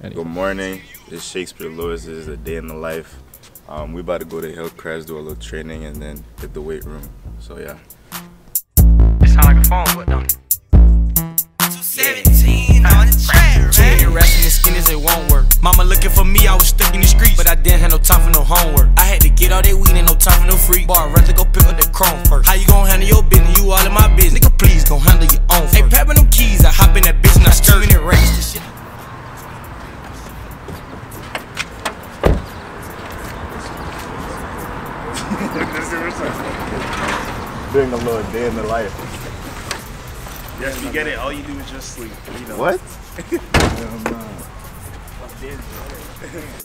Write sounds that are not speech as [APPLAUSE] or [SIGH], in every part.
Good morning. It's Shakespeare Louis. This is a day in the life. Um, we about to go to Hillcrest, do a little training, and then hit the weight room. So yeah. It sound like a phone, but don't. 217 on the track, man. Too many rats in the skinnies, it won't work. Mama looking for me, I was stuck in the streets, but I didn't have no time for no homework. I had to get all that weed and no time for no free. Boy, I'd rather go pick up that chrome first. How you gon' handle your business? You all in my business. Nigga, please gon' handle Doing a little day in the life. Yes, you get it. All you do is just sleep. You know. What? [LAUGHS]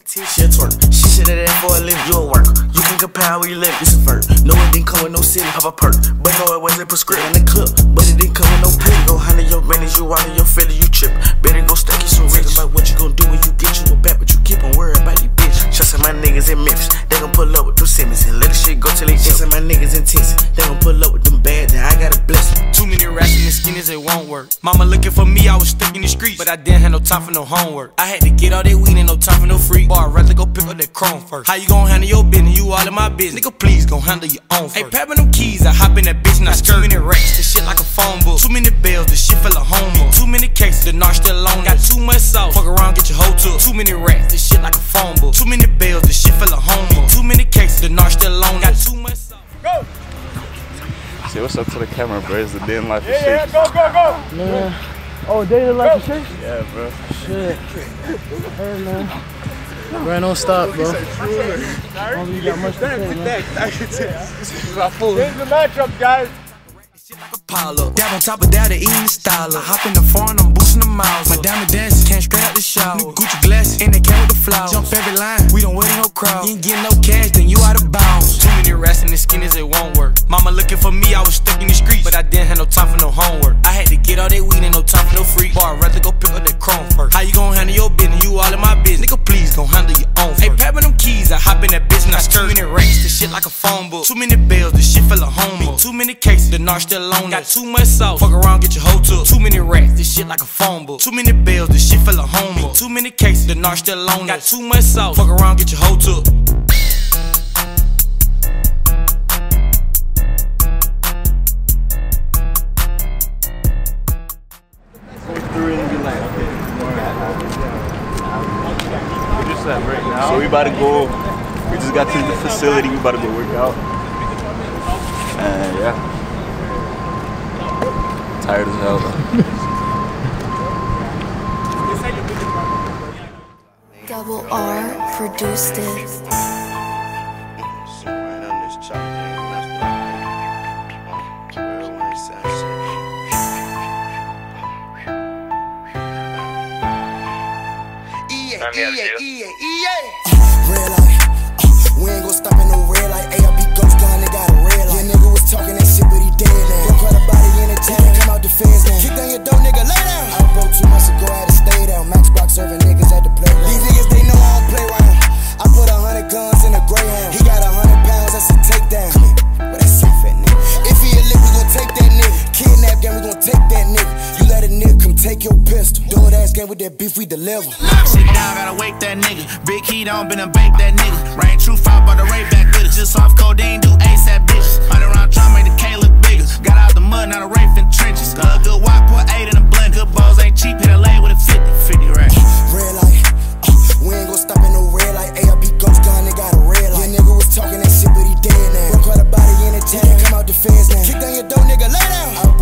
Shit twerk. She said that for a living. You a worker. You can compare where you live. It's a vert. No, it didn't come with no city. Have a perk. But no, it wasn't prescribed in the clip. But it didn't come with no pill. Go handle your business. You out of your feeling. You trip. Better go stack you some rich. About what you gonna do when you get you a back. But you keep on worrying about these bitch. Shots at my niggas in Memphis. They gon' pull up with them Simmons. And let the shit go till they ends. my niggas in Texas. They gon' pull up with them bad. Then I got a blessing. Too many rats in the skinnies, it won't work. Mama looking for me, I was stuck in the streets, but I didn't have no time for no homework. I had to get all that weed and no time for no free. Boy, I'd rather go pick up that chrome first. How you gon' handle your business? You all in my business. Nigga, please gon' handle your own first. Hey, papping them keys, I hop in that bitch and I skirt. Too many racks, this shit like a phone book. Too many bills, this shit feel like homework. Too many cases, the narc still alone. Got too much sauce, fuck around, get your hoe took. Too many racks, this shit like a phone book. Too many bills, this shit what's up to the camera, bro. It's the day in life of Yeah, Shakes. go, go, go. Man. Oh, day of life of shit? Yeah, bro. Shit. Hey, man. Bro, don't stop, bro. Only you got much to say, man. Change the matchup, guys. Shit like a pile up. Dab on top of that, eating the style up. Hop in the foreign, I'm boosting the miles. My diamond dances came straight out the shower. New Gucci glass, and they came with the flowers. Jump every line, we don't wait in no crowd. You ain't getting no cash, then you out of bounds. Many rats in the skinnies, it won't work. Mama looking for me, I was stuck in the streets, but I didn't have no time for no homework. I had to get all that weed and no time for no free. Boy, I'd rather go pick up that chrome first. How you gon' handle your business? You all in my business. Nigga, please gon' handle your own first. Hey, papping them keys, I hop in that bitch and I skirt. Too many racks, this shit like a phone book. Too many bills, this shit feel like homework. Too many cases, the narc still alone. Got too much sauce, fuck around, get your hoe took. Too many racks, this shit like a phone book. Too many bills, this shit feel like homework. Too many cases, the narc still alone. Got too much sauce, fuck around, get your hoe took. Through it and be like, okay, we're just at right now. So we about to go. We just got to the facility. We about to go work out. And yeah, tired as hell. Though. Double R produced it. Red pistol. Do it ass game with that beef, we deliver. Sit down, gotta wake that nigga. Big heat on, been and bake that nigga. Rain true five, but the rate back with us. Just off codeine, do ASAP bitches. Hundred round drum, make the K look bigger. Got out the mud, now the Rafe in trenches. Got a good wide, put eight in the blend. Good balls ain't cheap, hit a lay with a 50, 50 right. Red light. Uh, we ain't gon' stop in no red light. ARP ghost gun, they got a red light. Yeah, nigga was talking that shit, but he dead now. Broke out a body in the tank, come out the fence now. Kick down your door, nigga, lay down. I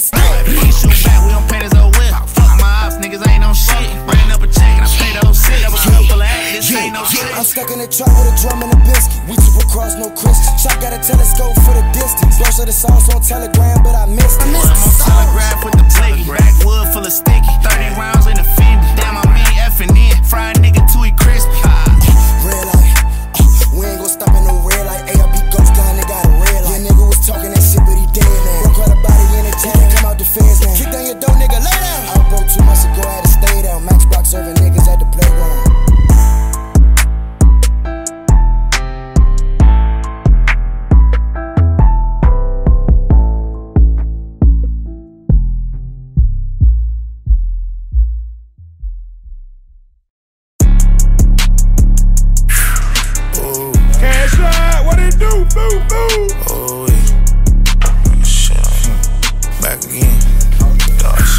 I'm slinging that stick. If he shoot back, we don't pay this old whip. Fuck my ops, niggas ain't no shit. Ran up a check and I paid the whole shit. That was full of act, this ain't no shit. I'm stuck in the truck with a drum and a biscuit. We triple cross, no Christian. Shot got a telescope for the distance. Most of the songs on Telegram, but I missed it. I'm on Telegram with the blicky. Backwood full of sticky. 30 rounds in the Fendi. Damn, I'm mean effing in. Fry a nigga he Oh, yeah. Shit. Back again.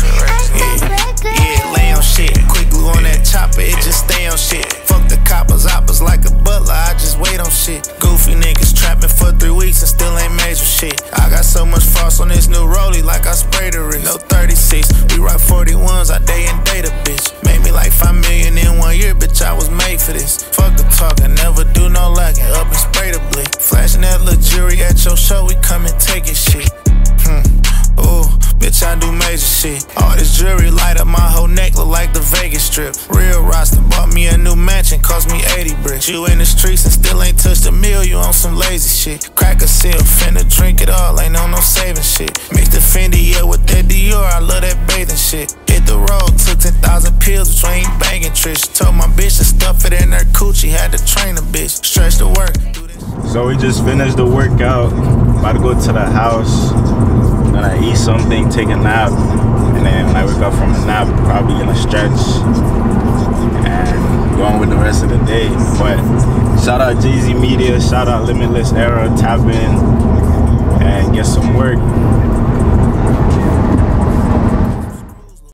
Yeah. yeah, lay on shit. Quick glue on that chopper, it just stay on shit. Fuck the coppers, like a butler, I just wait on shit. Goofy niggas trapping for three weeks and still ain't shit. I got so much frost on this new like I sprayed No 36, we rock 41s, day and date a bitch. Made me like 5 million in one year, bitch, I was made for this. Fuck the talking, your show, we come and take it shit. Hmm. Ooh, bitch, I do major shit. All this jewelry light up my whole neck, look like the Vegas strip. Real roster bought me a new mansion, cost me 80 bricks. You in the streets and still ain't touched a meal, you on some lazy shit. Crack a seal, finna drink it all, ain't on no saving shit. Mix the Fendi yeah with that Dior, I love that bathing shit. Hit the road, took 10,000 pills, which ain't banging Trish. Told my bitch to stuff it in her coochie, had to train a bitch. So we just finished the workout. About to go to the house. Gonna eat something, take a nap, and then when I wake up from the nap, probably gonna stretch and go on with the rest of the day. But shout out JZ Media, shout out Limitless Era, tap in and get some work.